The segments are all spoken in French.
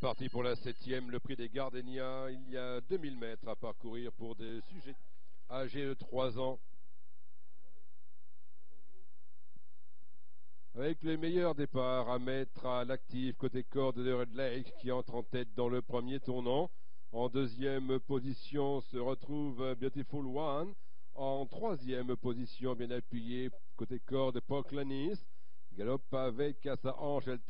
Parti pour la septième, le prix des Gardénias. Il y a 2000 mètres à parcourir pour des sujets âgés de 3 ans. Avec les meilleurs départs à mettre à l'actif côté corde de Red Lake qui entre en tête dans le premier tournant. En deuxième position se retrouve Beautiful One. En troisième position, bien appuyé, côté corde, Poclanis. Galope avec à sa hanche El.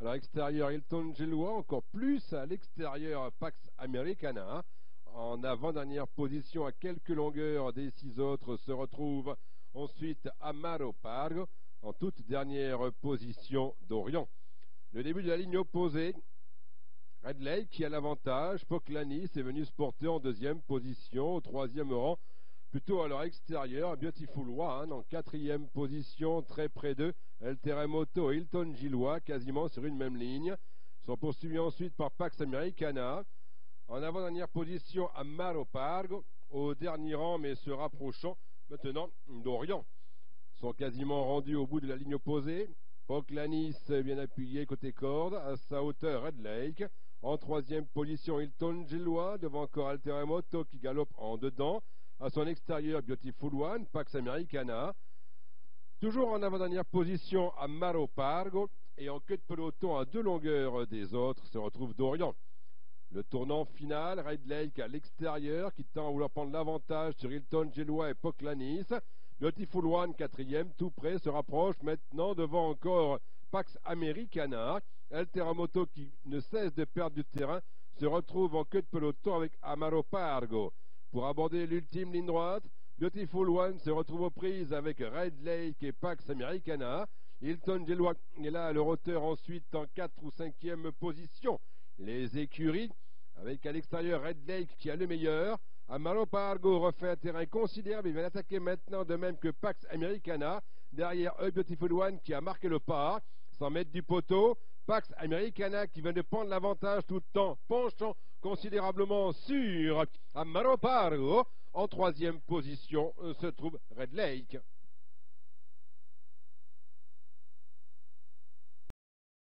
À l'extérieur, Hilton Gelois, encore plus à l'extérieur, Pax Americana. En avant-dernière position, à quelques longueurs des six autres, se retrouve ensuite Amaro Pargo. En toute dernière position, Dorian. Le début de la ligne opposée, Lake qui a l'avantage. Poclanis est venu se porter en deuxième position, au troisième rang, plutôt à leur extérieur. Beautiful One en quatrième position, très près d'eux. El Terremoto et Hilton Gillois, quasiment sur une même ligne. Sont poursuivis ensuite par Pax Americana. En avant-dernière position, Amaro Pargo. Au dernier rang, mais se rapprochant maintenant d'Orient. Sont quasiment rendus au bout de la ligne opposée. Poclanis bien appuyé côté corde, à sa hauteur Red Lake. En troisième position, Hilton Gillois, devant encore Alteremoto qui galope en dedans. À son extérieur, Beautiful One, Pax Americana. Toujours en avant-dernière position, Amaro Pargo. Et en queue de peloton à deux longueurs des autres se retrouve Dorian. Le tournant final, Red Lake à l'extérieur, qui tend à vouloir prendre l'avantage sur Hilton Gillois et Poclanis. Beautiful One, quatrième, tout près, se rapproche maintenant devant encore Pax Americana. Alteramoto, qui ne cesse de perdre du terrain, se retrouve en queue de peloton avec Amaro Pargo. Pour aborder l'ultime ligne droite, Beautiful One se retrouve aux prises avec Red Lake et Pax Americana. Hilton Gelois est là à leur hauteur ensuite en 4 ou 5e position. Les écuries, avec à l'extérieur Red Lake qui a le meilleur. Amaro Pargo refait un terrain considérable. Il va l'attaquer maintenant de même que Pax Americana. Derrière Beautiful One qui a marqué le pas. 100 mètres du poteau. Pax Americana qui vient de prendre l'avantage tout le temps, penchant considérablement sur Amaro Pargo. En troisième position se trouve Red Lake.